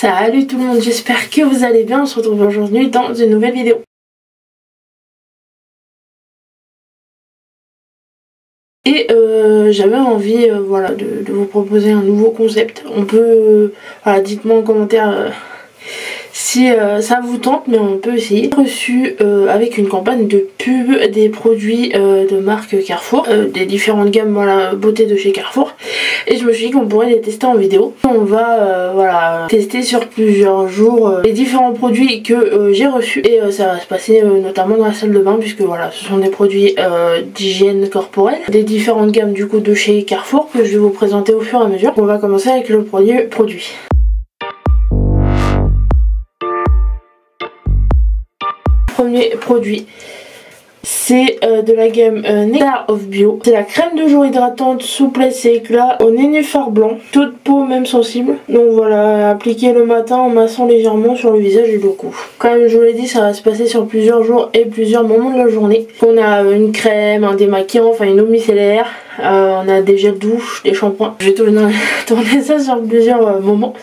Salut tout le monde, j'espère que vous allez bien. On se retrouve aujourd'hui dans une nouvelle vidéo. Et euh, j'avais envie euh, voilà, de, vous proposer un nouveau concept. On peut, euh, voilà, dites-moi en commentaire si ça vous tente mais on peut essayer reçu avec une campagne de pub des produits de marque Carrefour des différentes gammes voilà beauté de chez Carrefour et je me suis dit qu'on pourrait les tester en vidéo. On va voilà tester sur plusieurs jours les différents produits que j'ai reçus. Et ça va se passer notamment dans la salle de bain puisque voilà ce sont des produits d'hygiène corporelle. Des différentes gammes du coup de chez Carrefour que je vais vous présenter au fur et à mesure. On va commencer avec le premier produit. Premier produit c'est euh, de la gamme euh, of Bio. C'est la crème de jour hydratante, souplesse et éclat au nénuphar blanc. Toute peau même sensible. Donc voilà, appliquer le matin en massant légèrement sur le visage et le cou. Comme je vous l'ai dit, ça va se passer sur plusieurs jours et plusieurs moments de la journée. On a une crème, un démaquillant, enfin une eau micellaire. Euh, on a des gels douche, des shampoings. Je vais tourner ça sur plusieurs moments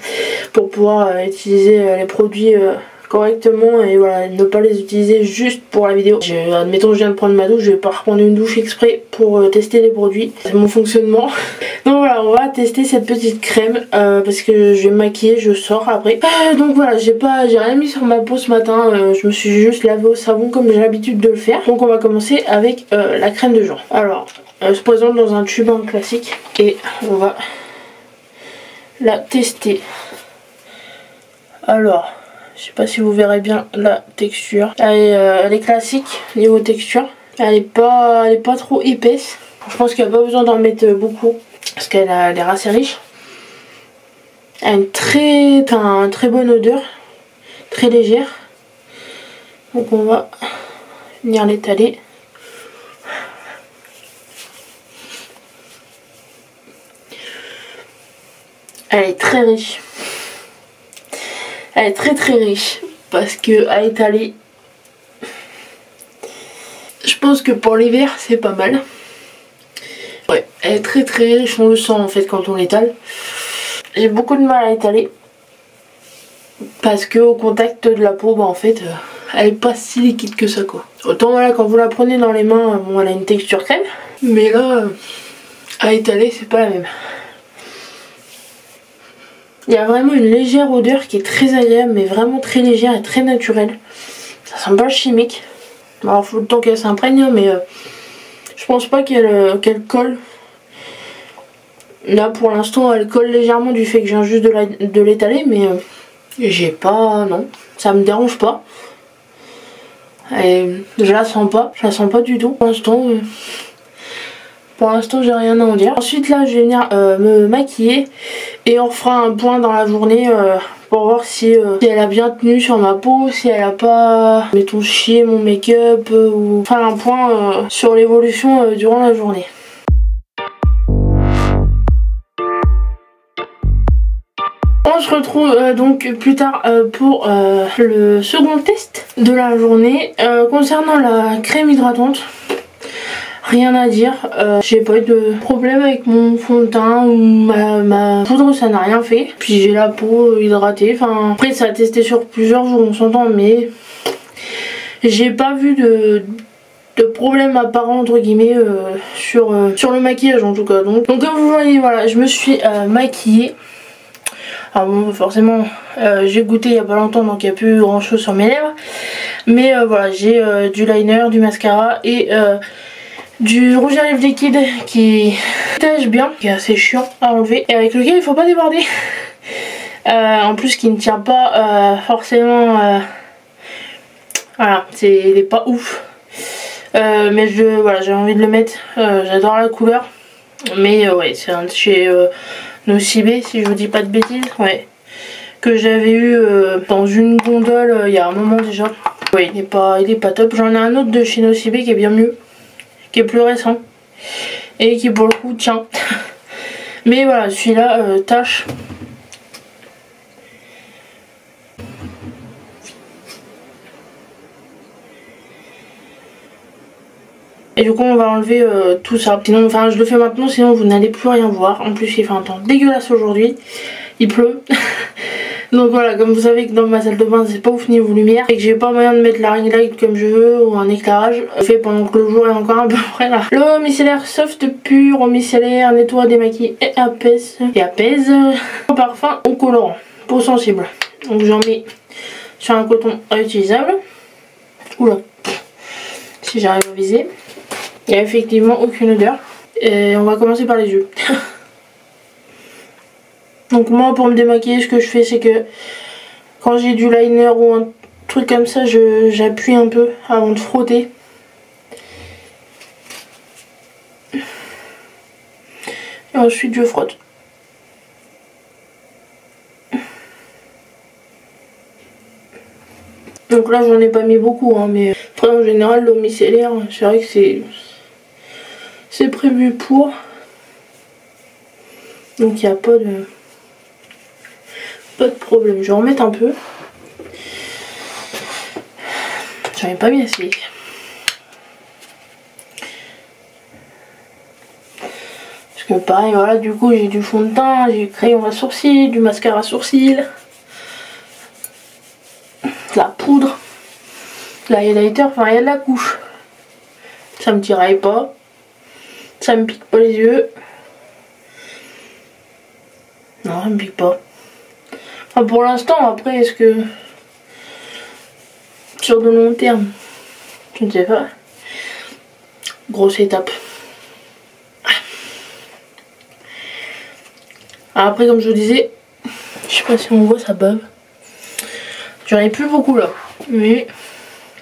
pour pouvoir utiliser les produits correctement et voilà ne pas les utiliser juste pour la vidéo. admettons je viens de prendre ma douche, je vais pas reprendre une douche exprès pour euh, tester les produits. C'est mon fonctionnement. donc voilà on va tester cette petite crème euh, parce que je vais me maquiller, je sors après. Euh, donc voilà j'ai pas j'ai rien mis sur ma peau ce matin, je me suis juste lavé au savon comme j'ai l'habitude de le faire. Donc on va commencer avec la crème de jour. Alors elle se présente dans un tube en classique et on va la tester. Alors je sais pas si vous verrez bien la texture. Elle est, euh, classique niveau texture. Elle est pas, elle est pas trop épaisse. Je pense qu'il n'y a pas besoin d'en mettre beaucoup parce qu'elle a l'air assez riche. Elle a une très, un, très bonne odeur, très légère. Donc on va venir l'étaler. Elle est très riche. Elle est très très riche parce que à étaler, je pense que pour l'hiver c'est pas mal. Ouais, elle est très très riche, on le sent en fait quand on l'étale. J'ai beaucoup de mal à étaler parce que au contact de la peau, bah en fait, euh, elle est pas si liquide que ça quoi. Autant voilà quand vous la prenez dans les mains, bon elle a une texture crème, mais là euh, à étaler c'est pas la même. Il y a vraiment une légère odeur qui est très agréable, mais vraiment très légère et très naturelle. Ça sent pas chimique. Alors faut le temps qu'elle s'imprègne, hein, mais euh, je pense pas euh, qu'elle colle. Là pour l'instant elle colle légèrement du fait que je viens juste de l'étaler, mais euh, j'ai pas... non, ça me dérange pas. Et je la sens pas, je la sens pas du tout pour l'instant. Pour l'instant, j'ai rien à en dire. Ensuite, là, je vais venir euh, me maquiller et on fera un point dans la journée euh, pour voir si, euh, si, elle a bien tenu sur ma peau, si elle a pas, mettons, chier mon make-up ou faire un point sur l'évolution durant la journée. On se retrouve donc plus tard pour le second test de la journée concernant la crème hydratante rien à dire. Euh, j'ai pas eu de problème avec mon fond de teint ou ma, poudre, ça n'a rien fait. Puis j'ai la peau hydratée. Enfin, après, ça a testé sur plusieurs jours, on s'entend, mais j'ai pas vu de de problème apparent entre guillemets euh, sur, euh, sur le maquillage en tout cas donc, donc comme vous voyez voilà je me suis maquillée alors bon forcément j'ai goûté il y a pas longtemps donc il n'y a plus grand chose sur mes lèvres mais voilà j'ai du liner du mascara et du rouge à lèvres liquide qui tâche bien, qui est assez chiant à enlever et avec lequel il faut pas déborder. Euh, en plus qui ne tient pas euh, forcément... Euh, voilà, c'est pas ouf. mais je voilà, j'ai envie de le mettre. J'adore la couleur. Mais ouais, c'est un de chez Nocibé si je vous dis pas de bêtises. Ouais. Que j'avais eu dans une gondole il y a un moment déjà. Oui, il est pas, il est pas top. J'en ai un autre de chez Nocibé qui est bien mieux qui est plus récent et qui pour le coup tient. Mais voilà, celui-là euh, tâche. Et du coup on va enlever euh, tout ça. Sinon, enfin je le fais maintenant sinon vous n'allez plus rien voir. En plus il fait un temps dégueulasse aujourd'hui. Il pleut. Donc voilà, comme vous savez que dans ma salle de bain c'est pas ouf niveau lumière et que j'ai pas moyen de mettre la ring light comme je veux ou un éclairage fait pendant que le jour est encore un peu près là. Le micellaire soft pur, micellaire, nettoie, démaquille et apaise. Et apaise. Parfum au colorant, peau sensible. Donc j'en mets sur un coton réutilisable. Oula, si j'arrive à viser. Il n'y a effectivement aucune odeur. Et on va commencer par les yeux. Donc moi pour me démaquiller ce que je fais c'est que quand j'ai du liner ou un truc comme ça j'appuie un peu avant de frotter. Et ensuite je frotte. Donc là j'en ai pas mis beaucoup hein, mais après en général l'eau micellaire c'est vrai que c'est c'est prévu pour. Donc il n'y a pas de pas de problème. Je vais en mettre un peu. J'en ai pas mis assez. Parce que pareil, voilà, du coup j'ai du fond de teint, j'ai crayon à sourcil, du mascara à sourcil, de la poudre, de highlighter, enfin il y a de la couche. Ça me tiraille pas, ça me pique pas les yeux. Non, ça me pique pas pour l'instant, après, est-ce que... Sur de long terme, je ne sais pas. Grosse étape. Après, comme je vous disais, je sais pas si on voit, ça bave. J'en ai plus beaucoup là, mais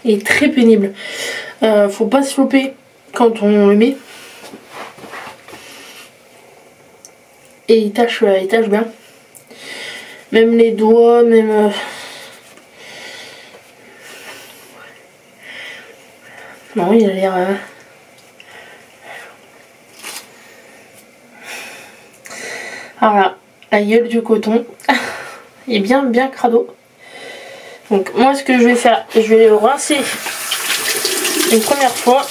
il est très pénible. Euh, faut pas se louper quand on le met. Et il tâche, euh, il tâche bien. Même les doigts, même... Euh, non, il a l'air... Euh, voilà, la gueule du coton. il est bien, bien crado. Donc moi ce que je vais faire, je vais le rincer une première fois.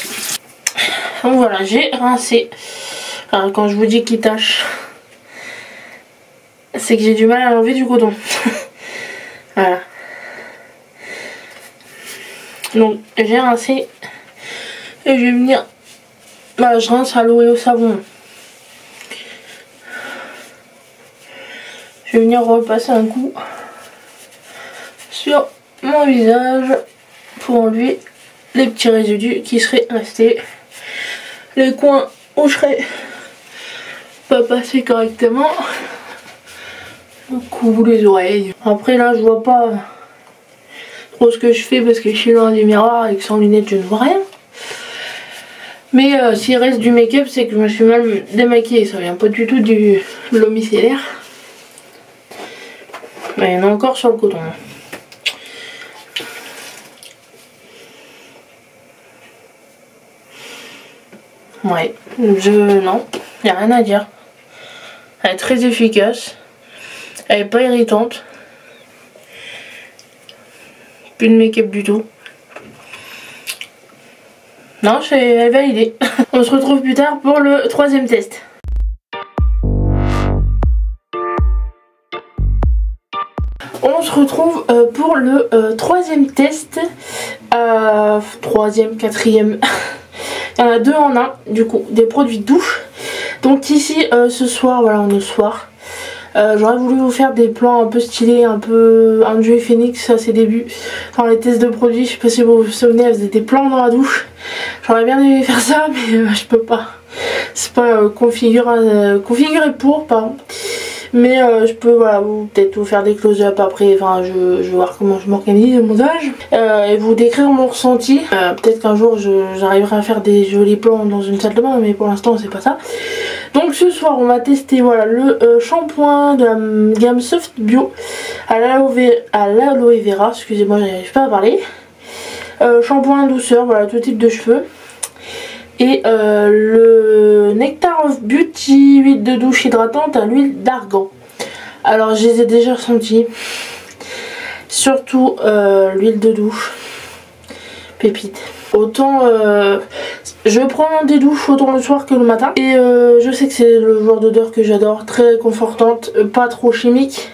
Donc voilà, j'ai rincé. Alors, quand je vous dis qu'il tâche, c'est que j'ai du mal à enlever du coton. voilà. Donc j'ai rincé et je vais venir. Bah, je rince à l'eau et au savon. Je vais venir repasser un coup sur mon visage pour enlever les petits résidus qui seraient restés. Les coins où je serais pas passé correctement cou, les oreilles. Après là je vois pas trop ce que je fais parce que je suis loin du miroir et que sans lunettes je ne vois rien. Mais euh, s'il reste du make-up c'est que je me suis mal démaquillée, ça vient pas du tout du l'homicellaire. Mais il y en a encore sur le coton. Ouais, je... non, il a rien à dire. Elle est très efficace. Elle est pas irritante. Plus de make-up du tout. Non, j'ai validé. On se retrouve plus tard pour le troisième test. On se retrouve euh, pour le euh, troisième test. Euh, troisième, quatrième. Il y en a deux en un, du coup, des produits douche. Donc ici, ce soir, voilà, on est soir. Euh, j'aurais voulu vous faire des plans un peu stylés, un peu un duo Phoenix à ses débuts. Enfin les tests de produits, je sais pas si vous vous souvenez, elle faisait des plans dans la douche. J'aurais bien aimé faire ça mais euh, je peux pas. C'est pas euh, configuré, pour, pardon. Mais je peux voilà, peut-être vous faire des close-up après, enfin je, vais voir comment je m'organise le montage. Et vous décrire mon ressenti. Peut-être qu'un jour j'arriverai à faire des jolis plans dans une salle de bain, mais pour l'instant c'est pas ça. Donc ce soir on va tester voilà le shampoing de la gamme Soft Bio à l'aloe vera, excusez-moi j'arrive pas à parler. shampoing douceur, voilà tout type de cheveux. Et euh, le Nectar of Beauty huile de douche hydratante à l'huile d'argan. Alors je les ai déjà ressentis. Surtout euh, l'huile de douche. Pépite. Autant euh, je prends des douches autant le soir que le matin. Et je sais que c'est le genre d'odeur que j'adore. Très confortante, pas trop chimique.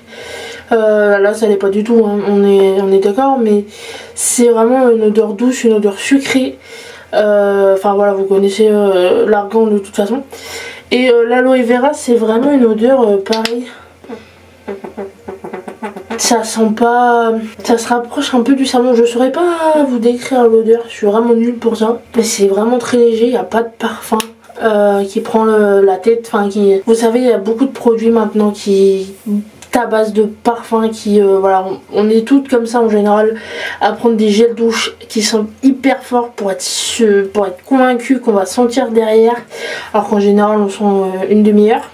Euh, là, ça l'est pas du tout, hein. on est, on est d'accord, mais c'est vraiment une odeur douce, une odeur sucrée. Euh, enfin voilà, vous connaissez l'argan de toute façon. Et l'aloe vera, c'est vraiment une odeur pareille ça sent pas... Ça se rapproche un peu du savon. Je saurais pas vous décrire l'odeur. Je suis vraiment nulle pour ça. Mais c'est vraiment très léger. Il n'y a pas de parfum. Euh, qui prend la tête, enfin qui... Vous savez, il y a beaucoup de produits maintenant qui tabassent de parfums qui euh, voilà on, est toutes comme ça en général à prendre des gels douche qui sont hyper forts pour être pour être convaincu qu'on va sentir derrière alors qu'en général on sent euh, une demi-heure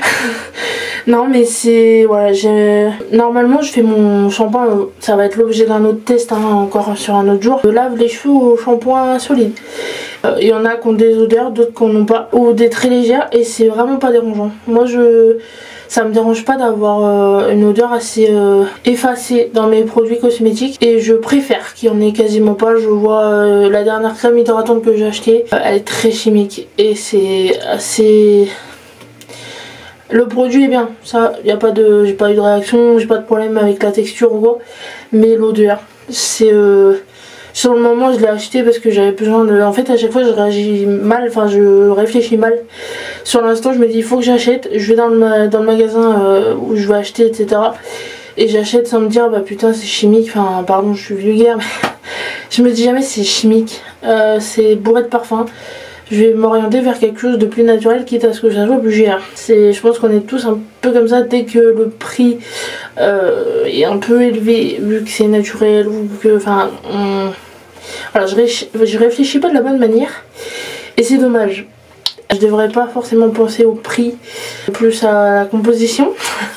Non mais c'est... Voilà, j'ai... Normalement je fais mon shampoing, euh, ça va être l'objet d'un autre test hein, encore sur un autre jour. Je lave les cheveux au shampoing solide. Euh, il y en a qui ont des odeurs, d'autres qui n'en ont pas. Ou des très légères et c'est vraiment pas dérangeant. Moi je... Ça me dérange pas d'avoir euh, une odeur assez effacée dans mes produits cosmétiques et je préfère qu'il y en ait quasiment pas. Je vois la dernière crème hydratante que j'ai achetée, elle est très chimique et c'est assez le produit est bien, ça, y a pas de, j'ai pas eu de réaction, j'ai pas de problème avec la texture ou quoi, mais l'odeur, c'est euh, sur le moment je l'ai acheté parce que j'avais besoin de, en fait à chaque fois je réagis mal, enfin je réfléchis mal. Sur l'instant je me dis il faut que j'achète, je vais dans le, magasin euh, où je vais acheter etc. Et j'achète sans me dire bah putain c'est chimique, enfin pardon je suis vulgaire mais je me dis jamais c'est chimique, euh, c'est bourré de parfum je vais m'orienter vers quelque chose de plus naturel quitte à ce que ça soit plus cher. Je pense qu'on est tous un peu comme ça dès que le prix euh, est un peu élevé vu que c'est naturel ou que enfin voilà je, je réfléchis pas de la bonne manière et c'est dommage. Je devrais pas forcément penser au prix, plus à la composition.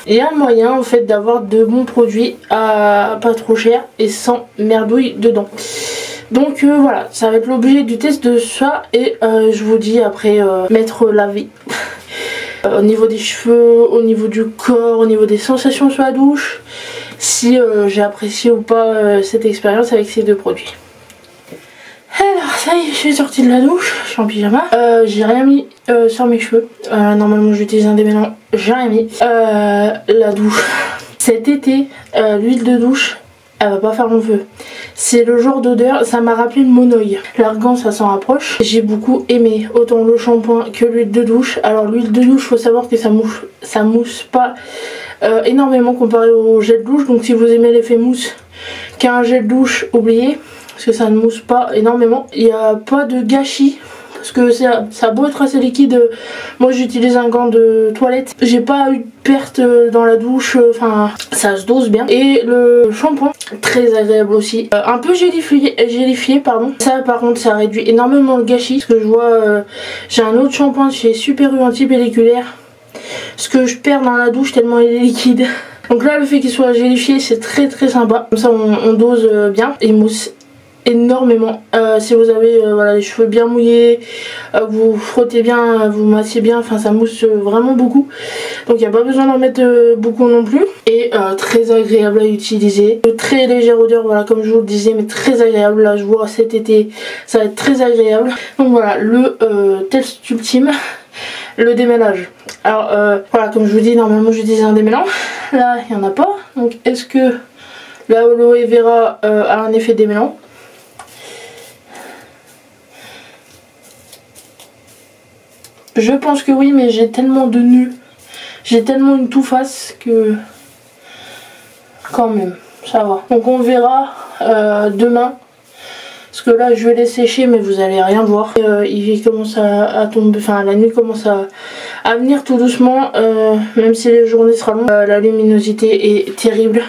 Il y a un moyen en fait d'avoir de bons produits à pas trop cher et sans merdouille dedans. Donc euh, voilà, ça va être l'objet du test de ça et euh, je vous dis après euh, m'être lavé. au niveau des cheveux, au niveau du corps, au niveau des sensations sur la douche, si j'ai apprécié ou pas cette expérience avec ces deux produits. Alors ça y est, je suis sortie de la douche, je suis en pyjama. j'ai rien mis sur mes cheveux. normalement j'utilise un démêlant, j'ai rien mis. la douche. Cet été, l'huile de douche, elle va pas faire mon feu. C'est le genre d'odeur, ça m'a rappelé le monoï. L'argan ça s'en rapproche. J'ai beaucoup aimé autant le shampoing que l'huile de douche. Alors l'huile de douche, faut savoir que ça mousse, mousse pas euh, énormément comparé au gel de douche. Donc si vous aimez l'effet mousse qu'un gel de douche, oubliez. Parce que ça ne mousse pas énormément. Il n'y a pas de gâchis parce que ça, ça a beau être assez liquide moi j'utilise un gant de toilette. J'ai pas eu de perte dans la douche enfin ça se dose bien. Et le shampoing très agréable aussi. Euh, un peu gélifié, gélifié pardon. Ça par contre ça réduit énormément le gâchis. Parce que je vois euh, j'ai un autre shampoing chez Super U anti-pelliculaire. Ce que je perds dans la douche tellement il est liquide. Donc là le fait qu'il soit gélifié c'est très très sympa. Comme ça on, on dose euh, bien. Et mousse énormément. Euh, si vous avez euh, voilà, les cheveux bien mouillés euh, vous frottez bien vous massiez bien enfin ça mousse vraiment beaucoup. Donc il n'y a pas besoin d'en mettre beaucoup non plus. Et très agréable à utiliser. Très légère odeur voilà comme je vous le disais mais très agréable. Là je vois cet été ça va être très agréable. Donc voilà le test ultime le démêlage. Alors voilà comme je vous dis normalement j'utilise un démêlant. Là il n'y en a pas. Donc est-ce que la aloe vera a un effet démêlant? Je pense que oui, mais j'ai tellement de nœuds. J'ai tellement une tout face que... Quand même, ça va. Donc on verra euh, demain. Parce que là, je vais les sécher, mais vous allez rien voir. Euh, il commence à, tomber, enfin la nuit commence à, venir tout doucement. Euh, même si les journées seront longues, la luminosité est terrible.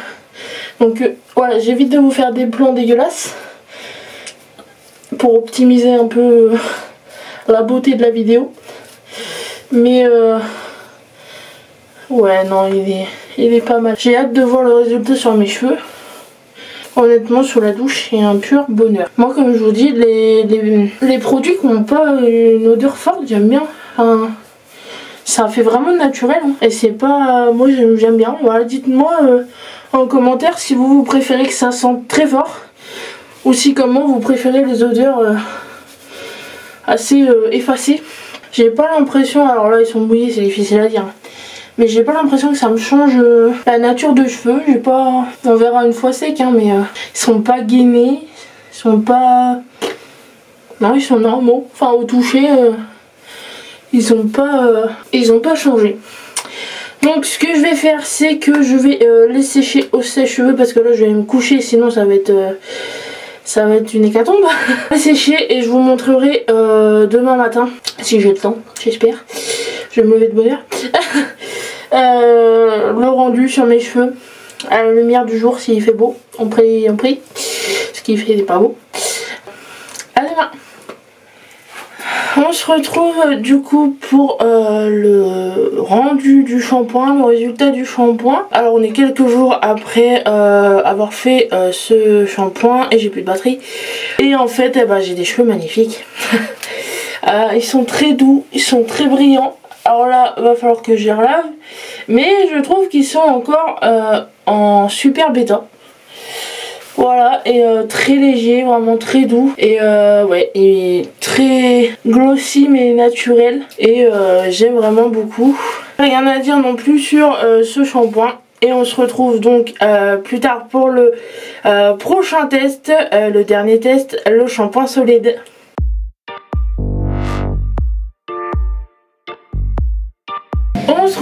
Donc voilà, j'évite de vous faire des plans dégueulasses. Pour optimiser un peu la beauté de la vidéo. Mais euh... ouais non il est, il est pas mal. J'ai hâte de voir le résultat sur mes cheveux. Honnêtement sur la douche c'est un pur bonheur. Moi comme je vous dis les, produits qui n'ont pas une odeur forte j'aime bien. ça fait vraiment naturel hein. et c'est pas... Moi j'aime bien. Voilà dites-moi euh, en commentaire si vous, préférez que ça sente très fort ou si comment vous préférez les odeurs euh, assez effacées. J'ai pas l'impression, alors là ils sont mouillés, c'est difficile à dire. Mais j'ai pas l'impression que ça me change euh, la nature de cheveux. J'ai pas. On verra une fois sec, hein, mais euh, ils sont pas gainés. Ils sont pas. Non, ils sont normaux. Enfin, au toucher, euh, ils ont pas. ils ont pas changé. Donc ce que je vais faire c'est que je vais les sécher au sèche-cheveux parce que là je vais me coucher sinon ça va être ça va être une hécatombe. les sécher et je vous montrerai demain matin si j'ai le temps j'espère. Je vais me lever de bonheur. Euh, le rendu sur mes cheveux à la lumière du jour s'il fait beau. On prie, on prie. Ce qui fait pas beau. À demain. On se retrouve du coup pour euh, le rendu du shampoing, le résultat du shampoing. Alors on est quelques jours après euh, avoir fait ce shampoing et j'ai plus de batterie. Et en fait eh ben, j'ai des cheveux magnifiques. ils sont très doux, ils sont très brillants. Alors là, va falloir que je les. Mais je trouve qu'ils sont encore euh, en super bêta. Voilà, et euh, très léger, vraiment très doux. Et euh, ouais, et très glossy mais naturel. Et j'aime vraiment beaucoup. Rien à dire non plus sur ce shampoing. Et on se retrouve donc plus tard pour le prochain test, le dernier test, le shampoing solide.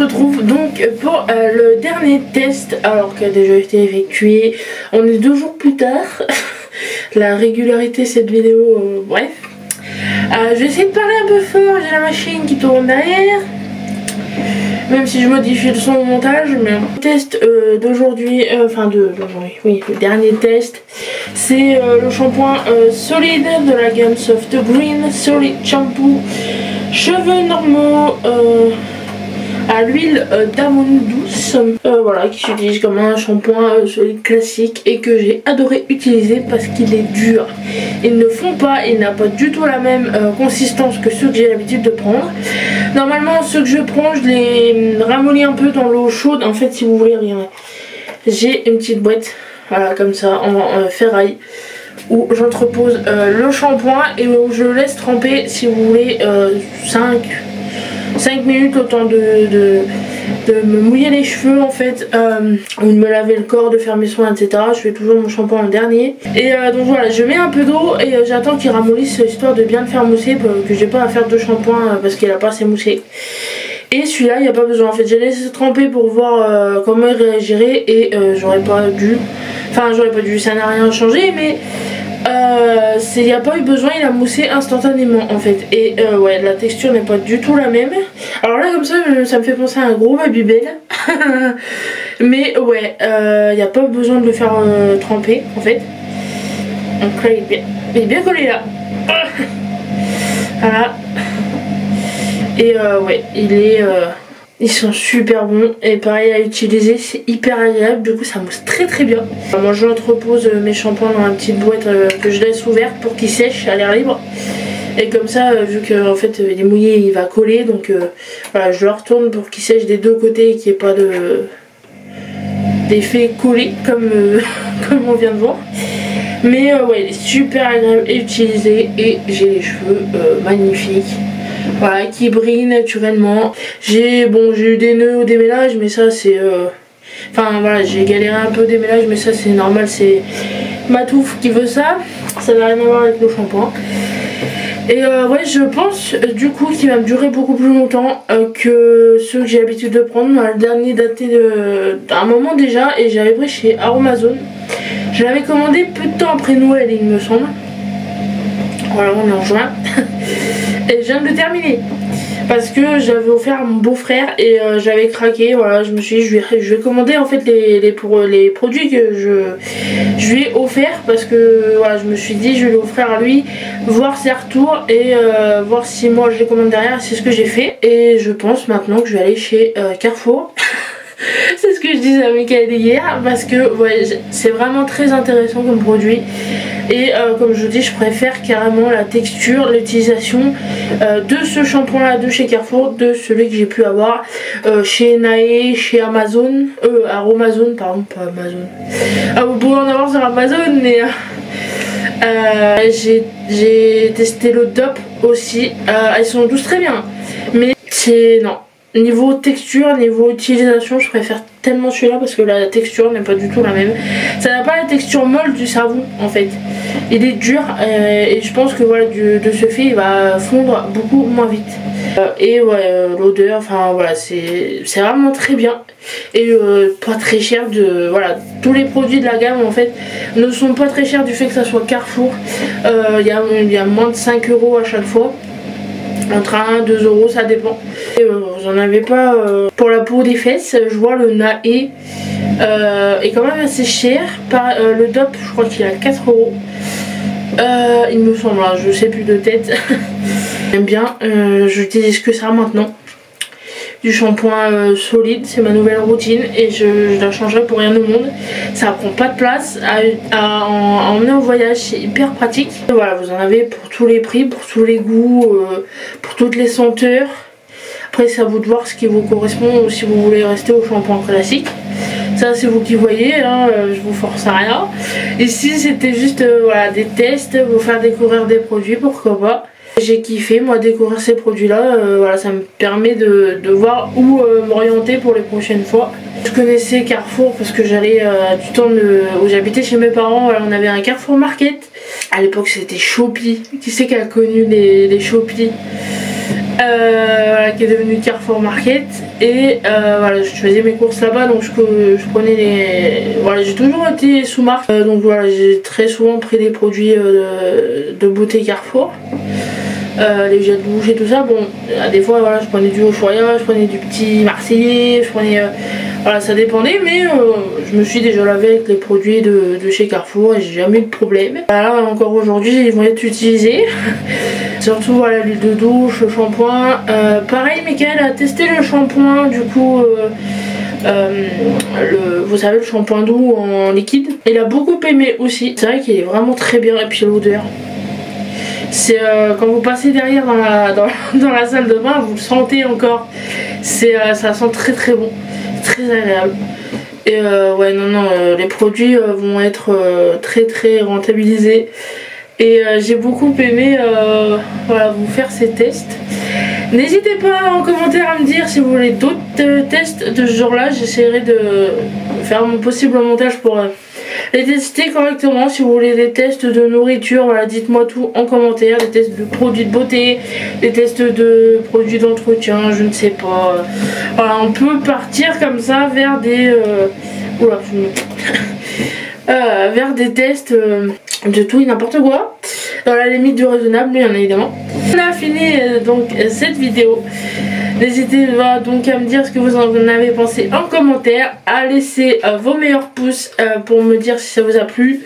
Retrouve donc pour euh, le dernier test alors qu'il a déjà été effectué. On est deux jours plus tard. la régularité de cette vidéo, euh, bref. Euh, je vais essayer de parler un peu fort, j'ai la machine qui tourne derrière. Même si je modifie le son au montage, mais le test d'aujourd'hui, enfin de oui, le dernier test, c'est le shampoing solide de la gamme Soft Green Solid Shampoo, cheveux normaux, à l'huile euh, d'amande douce. Euh, voilà, qui s'utilise comme un shampoing euh, solide classique et que j'ai adoré utiliser parce qu'il est dur. Ils ne font pas, il n'a pas du tout la même consistance que ceux que j'ai l'habitude de prendre. Normalement, ceux que je prends, je les ramollis un peu dans l'eau chaude. En fait, si vous voulez, rien. J'ai une petite boîte, voilà, comme ça, en, ferraille où j'entrepose le shampoing et où je laisse tremper si vous voulez 5 5 minutes autant de, de, me mouiller les cheveux en fait euh, ou de me laver le corps, de faire mes soins etc. Je fais toujours mon shampoing en dernier et euh, donc voilà je mets un peu d'eau et euh, j'attends qu'il ramollisse histoire de bien le faire mousser que j'ai pas à faire de shampoing parce qu'il a pas assez moussé. Et celui-là, il n'y a pas besoin. En fait, j'ai laissé tremper pour voir comment il réagirait et j'aurais pas dû. Enfin, j'aurais pas dû, ça n'a rien changé, mais il n'y a pas eu besoin, il a moussé instantanément en fait. Et euh, ouais, la texture n'est pas du tout la même. Alors là, comme ça, ça me fait penser à un gros Babybel. Mais ouais, il euh, n'y a pas besoin de le faire euh, tremper en fait. Donc là, il est bien, il est bien collé là. voilà. Et ouais, il est... Ils sont super bons et pareil à utiliser, c'est hyper agréable, du coup ça mousse très très bien. Moi je repose mes shampoings dans une petite boîte euh, que je laisse ouverte pour qu'ils sèchent à l'air libre. Et comme ça, euh, vu qu'en fait il est mouillé, il va coller, donc euh, voilà, je le retourne pour qu'il sèche des deux côtés et qu'il n'y ait pas de d'effet collé comme, comme on vient de voir. Mais ouais, il est super agréable à utiliser et j'ai les cheveux magnifiques voilà, qui brille naturellement. J'ai bon, j'ai eu des nœuds au démêlage, mais ça c'est... Euh, enfin voilà, j'ai galéré un peu au démêlage, mais ça c'est normal, c'est ma touffe qui veut ça. Ça n'a rien à voir avec le shampoing. Et euh, ouais, je pense euh, du coup qu'il va me durer beaucoup plus longtemps que ceux que j'ai l'habitude de prendre. Le dernier daté d'un moment déjà et j'avais pris chez Aromazone. Je l'avais commandé peu de temps après Noël, il me semble. Voilà, on est en juin. et je viens de le terminer. Parce que j'avais offert à mon beau-frère et euh, j'avais craqué voilà je me suis dit je vais, je vais commander en fait les, pour, les produits que je, je lui ai offert parce que voilà je me suis dit je vais offrir à lui voir ses retours et euh, voir si moi je les commande derrière c'est ce que j'ai fait. Et je pense maintenant que je vais aller chez euh, Carrefour c'est ce que je disais à Michael hier parce que c'est vraiment très intéressant comme produit. Et euh, comme je vous dis je préfère carrément la texture l'utilisation euh, de ce shampoing là de chez Carrefour de celui que j'ai pu avoir euh, chez Nae chez Amazon euh Aromazone pardon pas Amazon. Ah, vous pouvez en avoir sur Amazon mais j'ai testé le DOP aussi. Elles sont tous très bien mais c'est non niveau texture, niveau utilisation, je préfère tellement celui-là parce que la texture n'est pas du tout la même. Ça n'a pas la texture molle du savon en fait. Il est dur euh, et je pense que voilà de ce fait il va fondre beaucoup moins vite. Euh, et ouais euh, l'odeur, enfin voilà c'est vraiment très bien et pas très cher de voilà tous les produits de la gamme en fait ne sont pas très chers du fait que ça soit Carrefour. Il y, a, y a moins de 5 euros à chaque fois entre 1 2 euros ça dépend. Euh, vous en avez pas euh, pour la peau des fesses je vois le Nae euh, est quand même assez cher. Par, le DOP je crois qu'il est à 4 euros. Il me semble hein, je sais plus de tête. J'aime bien j'utilise que ça maintenant du shampoing euh, solide, c'est ma nouvelle routine et je, la changerai pour rien au monde. Ça prend pas de place à, emmener au voyage, c'est hyper pratique. voilà, vous en avez pour tous les prix, pour tous les goûts, euh, pour toutes les senteurs. Après c'est à vous de voir ce qui vous correspond ou si vous voulez rester au shampoing classique. Ça c'est vous qui voyez, hein, euh, je vous force à rien. Ici c'était juste voilà, des tests, vous faire découvrir des produits, pourquoi pas. J'ai kiffé moi découvrir ces produits là, euh, voilà ça me permet de, voir où euh, m'orienter pour les prochaines fois. Je connaissais Carrefour parce que j'allais euh, du temps où j'habitais chez mes parents, on avait un Carrefour Market. À l'époque c'était Shopee, qui c'est qui a connu les, les Shopee? Qui est devenu Carrefour Market. Et voilà je faisais mes courses là-bas donc je, prenais les voilà j'ai toujours été sous marque. Donc voilà j'ai très souvent pris des produits de, de beauté Carrefour euh, les jets de bouche et tout ça. Bon, à des fois, voilà, je prenais du Euphoria, je prenais du petit Marseillais, je prenais. Euh, voilà, ça dépendait, mais euh, je me suis déjà lavé avec les produits de, chez Carrefour et j'ai jamais eu de problème. Voilà, encore aujourd'hui, ils vont être utilisés. Surtout, voilà, l'huile de douche, le shampoing. pareil, Michael a testé le shampoing, du coup. le, vous savez le shampoing doux en liquide il a beaucoup aimé aussi c'est vrai qu'il est vraiment très bien et puis l'odeur c'est euh, quand vous passez derrière dans la, dans, la salle de bain, vous le sentez encore. C'est euh, ça sent très très bon, très agréable. Et euh, ouais non non, les produits vont être très très rentabilisés. Et j'ai beaucoup aimé voilà, vous faire ces tests. N'hésitez pas en commentaire à me dire si vous voulez d'autres tests de ce genre là. J'essaierai de faire mon possible montage pour les tester correctement si vous voulez des tests de nourriture voilà dites-moi tout en commentaire des tests de produits de beauté des tests de produits d'entretien je ne sais pas. Voilà on peut partir comme ça vers des euh, oula, euh, vers des tests euh, de tout et n'importe quoi. Dans la limite du raisonnable bien évidemment. On a fini donc cette vidéo N'hésitez pas donc à me dire ce que vous en avez pensé en commentaire, à laisser euh, vos meilleurs pouces euh, pour me dire si ça vous a plu,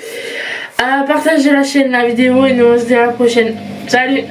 à partager la chaîne, la vidéo et nous on se dit à la prochaine. Salut